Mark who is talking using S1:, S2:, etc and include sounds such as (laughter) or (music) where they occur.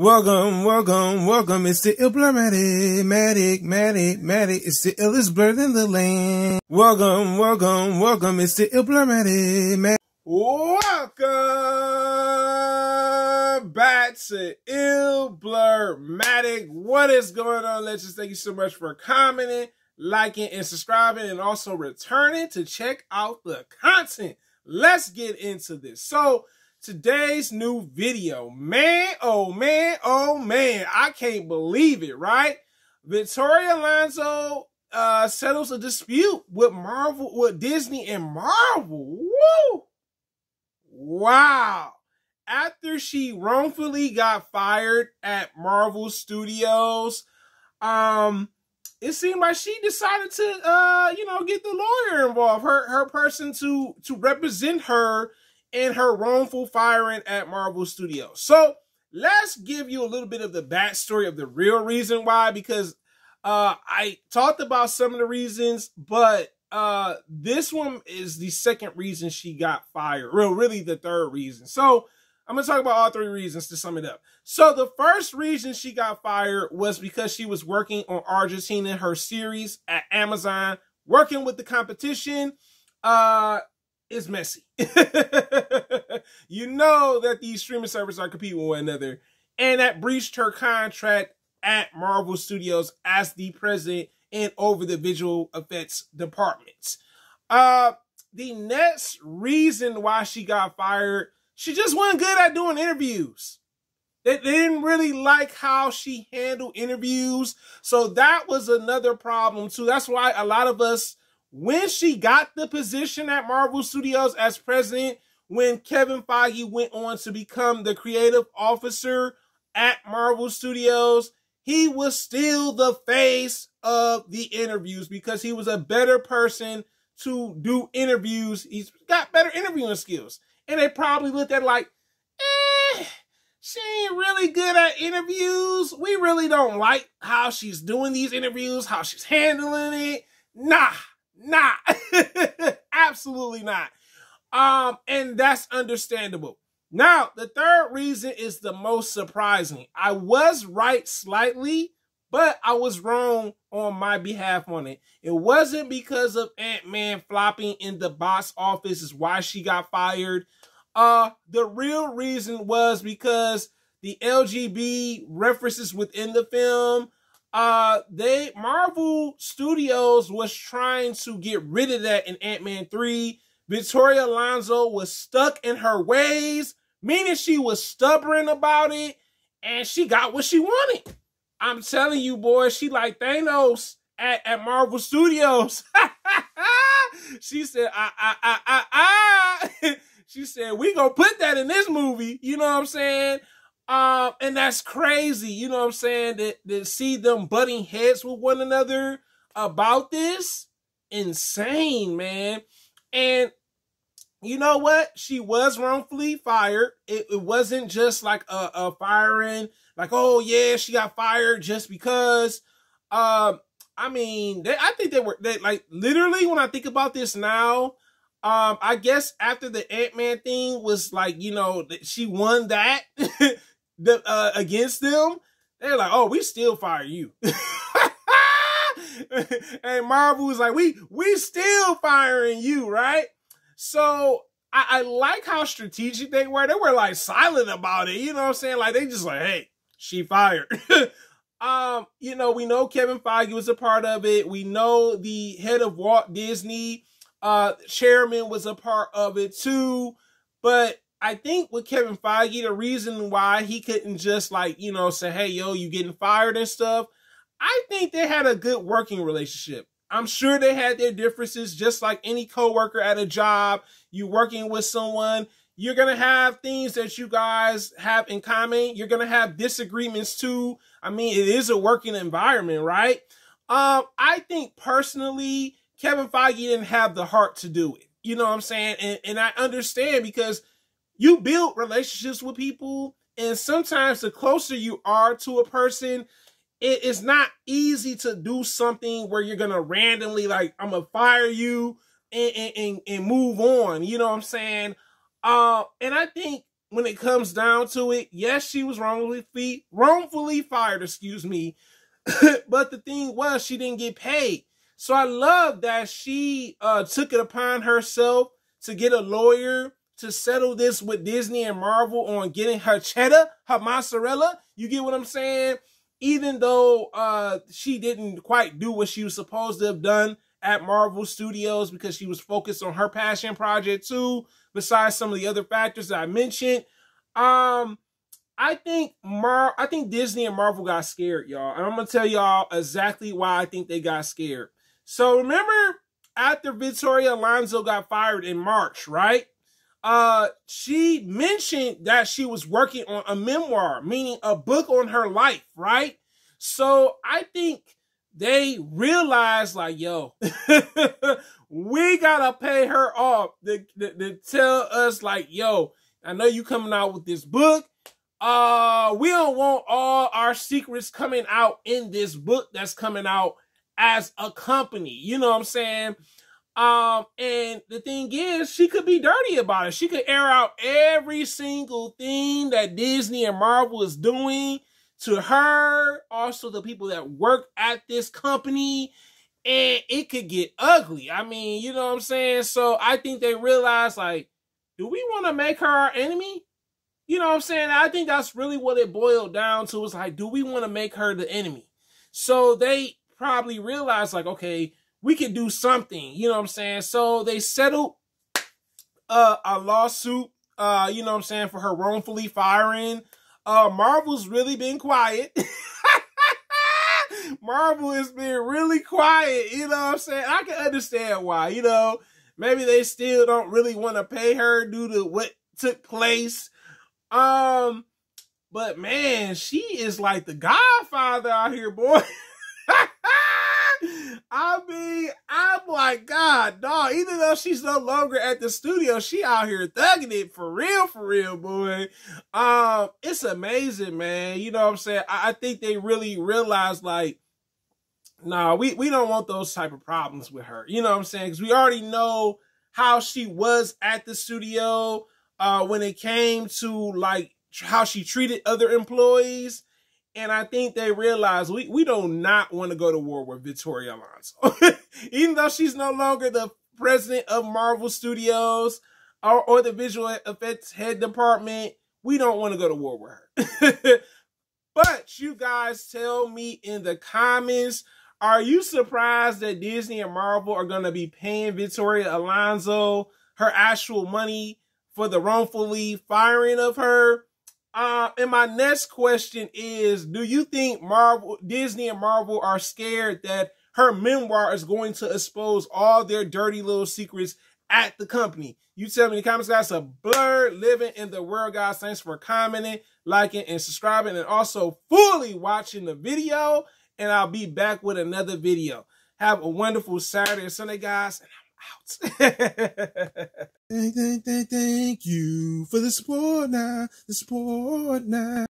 S1: Welcome, welcome, welcome. It's the Illblerdmatic, Matic, Matic, Matic. It's the illest blerd in the land. Welcome, welcome, welcome. It's the Illblerdmatic, Matic. Welcome back to Illblerdmatic. What is going on, legends? Thank you so much for commenting, liking, and subscribing, and also returning to check out the content. Let's get into this. So, today's new video. Man, oh man, oh man, I can't believe it, right? Victoria Alonso uh, settles a dispute with Marvel, with Disney and Marvel. Woo! Wow. After she wrongfully got fired at Marvel Studios, um, it seemed like she decided to, uh, you know, get the lawyer involved, her her person to to represent her in her wrongful firing at Marvel Studios. So let's give you a little bit of the backstory of the real reason why, because uh, I talked about some of the reasons, but uh, this one is the second reason she got fired. Well, really the third reason. So I'm gonna talk about all three reasons to sum it up. So the first reason she got fired was because she was working on Argentina, her series at Amazon, working with the competition. Uh, is messy. (laughs) you know that these streaming services are competing with one another, and that breached her contract at Marvel Studios as the president and over the visual effects departments. Uh, the next reason why she got fired, she just wasn't good at doing interviews. They, they didn't really like how she handled interviews. So that was another problem too. That's why a lot of us when she got the position at Marvel Studios as president, when Kevin Feige went on to become the creative officer at Marvel Studios, he was still the face of the interviews because he was a better person to do interviews. He's got better interviewing skills. And they probably looked at like, eh, she ain't really good at interviews. We really don't like how she's doing these interviews, how she's handling it. Nah, not. (laughs) Absolutely not. Um, and that's understandable. Now, the third reason is the most surprising. I was right slightly, but I was wrong on my behalf on it. It wasn't because of Ant-Man flopping in the box office is why she got fired. Uh, the real reason was because the LGB references within the film uh they Marvel Studios was trying to get rid of that in Ant-Man 3. Victoria Alonso was stuck in her ways, meaning she was stubborn about it, and she got what she wanted. I'm telling you, boy, she like Thanos at, at Marvel Studios. (laughs) she said, I, I, I, I, I. she said, we gonna put that in this movie. You know what I'm saying? Um, and that's crazy, you know what I'm saying? To see them butting heads with one another about this, insane, man. And you know what? She was wrongfully fired. It, it wasn't just like a, a, firing, like, oh yeah, she got fired just because. Um, I mean, they, I think they were like literally when I think about this now. Um, I guess after the Ant Man thing was like, you know, that she won that. (laughs) the, uh, against them, they're like, "Oh, we still fire you." (laughs) and Marvel was like, "We we still firing you, right?" So I, I like how strategic they were. They were like silent about it. You know what I'm saying? Like they just like, "Hey, she fired." (laughs) um, you know, we know Kevin Feige was a part of it. We know the head of Walt Disney, uh, chairman was a part of it too. But I think with Kevin Feige, the reason why he couldn't just like, you know, say, hey, yo, you getting fired and stuff, I think they had a good working relationship. I'm sure they had their differences, just like any coworker at a job. You working with someone, you're gonna have things that you guys have in common. You're gonna have disagreements too. I mean, it is a working environment, right? Um, I think personally, Kevin Feige didn't have the heart to do it. You know what I'm saying? And, and I understand because you build relationships with people and sometimes the closer you are to a person it is not easy to do something where you're gonna randomly like i'm gonna fire you and, and, and move on you know what i'm saying uh, and i think when it comes down to it, yes, she was wrongfully wrongfully fired, excuse me. (laughs) but the thing was, she didn't get paid. So I love that she uh, took it upon herself to get a lawyer to settle this with Disney and Marvel on getting her cheddar, her mozzarella. You get what I'm saying? Even though uh, she didn't quite do what she was supposed to have done at Marvel Studios because she was focused on her passion project too, besides some of the other factors that I mentioned. Um, I think Mar I think Disney and Marvel got scared, y'all. And I'm gonna tell y'all exactly why I think they got scared. So remember after Victoria Alonso got fired in March, right? Uh she mentioned that she was working on a memoir, meaning a book on her life, right? So I think they realized like, yo, (laughs) we gotta pay her off to, to, to tell us like, yo, I know you coming out with this book. Uh we don't want all our secrets coming out in this book that's coming out as a company. You know what i'm saying um and the thing is she could be dirty about it she could air out every single thing that disney and marvel is doing to her also the people that work at this company and it could get ugly i mean you know what i'm saying so i think they realize like do we want to make her our enemy you know what I'm saying? I think that's really what it boiled down to. Is like, do we want to make her the enemy? So they probably realized, like, okay, we can do something. You know what I'm saying? So they settled uh, a lawsuit. Uh, you know what I'm saying for her wrongfully firing. Uh, Marvel's really been quiet. (laughs) Marvel has been really quiet. You know what I'm saying? I can understand why. You know, maybe they still don't really want to pay her due to what took place um, but man, she is like the godfather out here, boy. (laughs) I mean, I'm like, God, dog, even though she's no longer at the studio, she out here thugging it for real, for real, boy. Um, it's amazing, man. You know what I'm saying? I, I think they really realized, like, nah, we, we don't want those type of problems with her. You know what I'm saying? Because we already know how she was at the studio uh, when it came to like how she treated other employees. And I think they realize we, we do not want to go to war with Victoria Alonso. (laughs) Even though she's no longer the president of Marvel Studios or, or the visual effects head department, we don't want to go to war with her. (laughs) but you guys tell me in the comments, are you surprised that Disney and Marvel are going to be paying Victoria Alonso her actual money for the wrongfully firing of her. Uh, and my next question is, do you think Marvel, Disney and Marvel are scared that her memoir is going to expose all their dirty little secrets at the company? You tell me in the comments, guys. A blerd living in the world, guys. Thanks for commenting, liking, and subscribing, and also fully watching the video. And I'll be back with another video. Have a wonderful Saturday and Sunday, guys out. (laughs) thank, thank, thank, thank you for the support now, the support now.